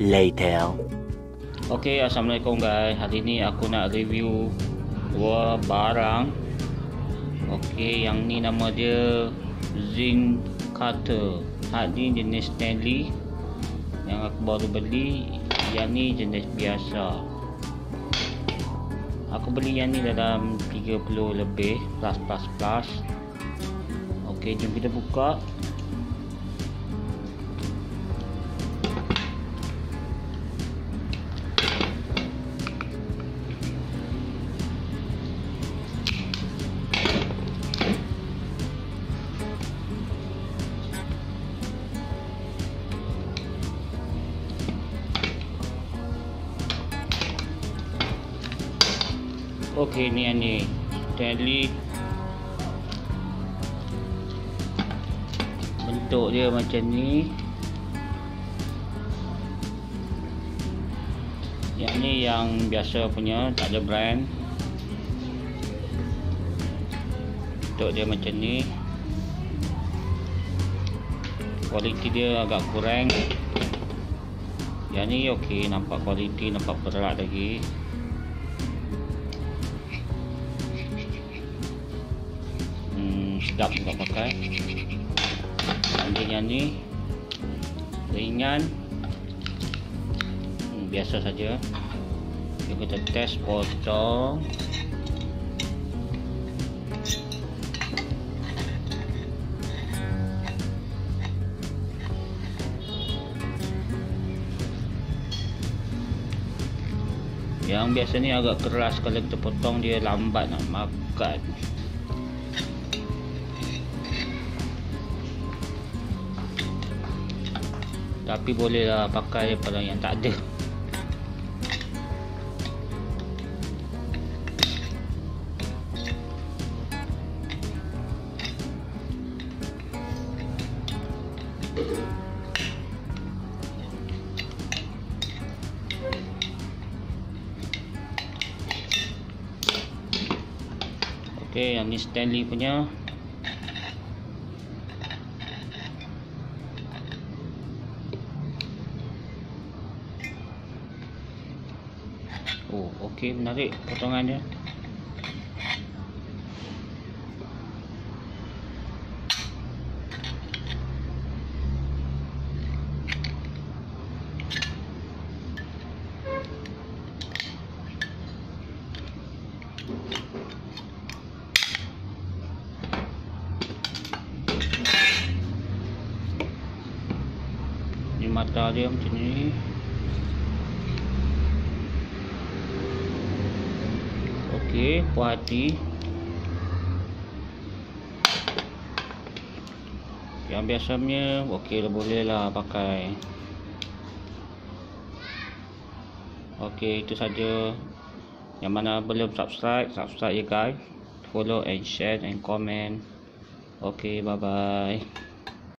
later. Okay, Assalamualaikum guys. Hari ni aku nak review dua barang. Okay, yang ni nama dia Zinc Cutter. Hak ni jenis Stanley. Yang aku baru beli. Yang ni jenis biasa. Aku beli yang ni dalam 30 lebih plus plus plus. Okay, jom kita buka. Okey ni ni. Stanley Bentuk dia macam ni. Yang ni yang biasa punya Tak ada brand. Bentuk dia macam ni. Kualiti dia agak kurang. Yang ni okey Nampak kualiti Nampak berat lagi sedap untuk pakai. Anjing ni ringan. Hmm, biasa saja. Jom kita test potong. Yang biasa ni agak keras kalau kita potong dia lambat nak makan tapi bolehlah pakai pada yang tak ada. Okey, yang ni Stanley punya Oh, okey menarik potongannya. Ini mata dia macam ni. Okey, puas hati. Yang biasanya okey dah boleh lah pakai. Okey, itu saja. Yang mana belum subscribe, subscribe ya guys. Follow and share and comment. Okey, bye bye.